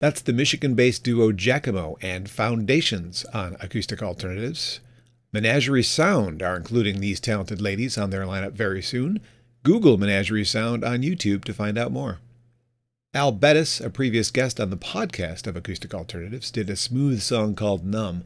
That's the Michigan based duo Giacomo and Foundations on Acoustic Alternatives. Menagerie Sound are including these talented ladies on their lineup very soon. Google Menagerie Sound on YouTube to find out more. Al Bettis, a previous guest on the podcast of Acoustic Alternatives, did a smooth song called Numb.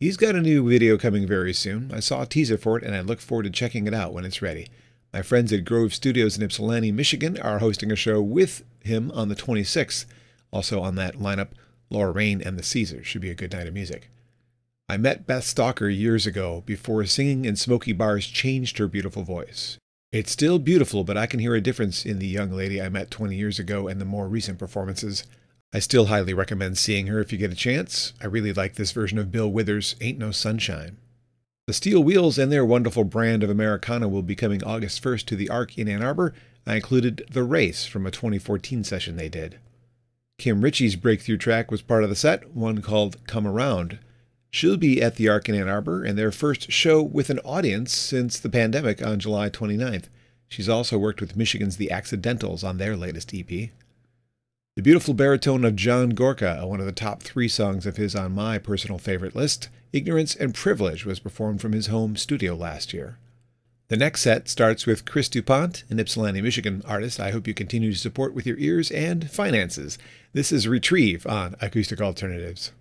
He's got a new video coming very soon. I saw a teaser for it and I look forward to checking it out when it's ready. My friends at Grove Studios in Ypsilanti, Michigan are hosting a show with him on the 26th. Also on that lineup, Laura Rain and the Caesars. Should be a good night of music. I met Beth Stalker years ago before singing in smoky bars changed her beautiful voice. It's still beautiful, but I can hear a difference in the young lady I met 20 years ago and the more recent performances. I still highly recommend seeing her if you get a chance. I really like this version of Bill Withers' Ain't No Sunshine. The Steel Wheels and their wonderful brand of Americana will be coming August 1st to the Ark in Ann Arbor. I included The Race from a 2014 session they did. Kim Richey's breakthrough track was part of the set, one called Come Around. She'll be at the Ark in Ann Arbor and their first show with an audience since the pandemic on July 29th. She's also worked with Michigan's The Accidentals on their latest EP. The beautiful baritone of John Gorka, one of the top three songs of his on my personal favorite list, Ignorance and Privilege, was performed from his home studio last year. The next set starts with Chris DuPont, an Ypsilanti, Michigan artist I hope you continue to support with your ears and finances. This is Retrieve on Acoustic Alternatives.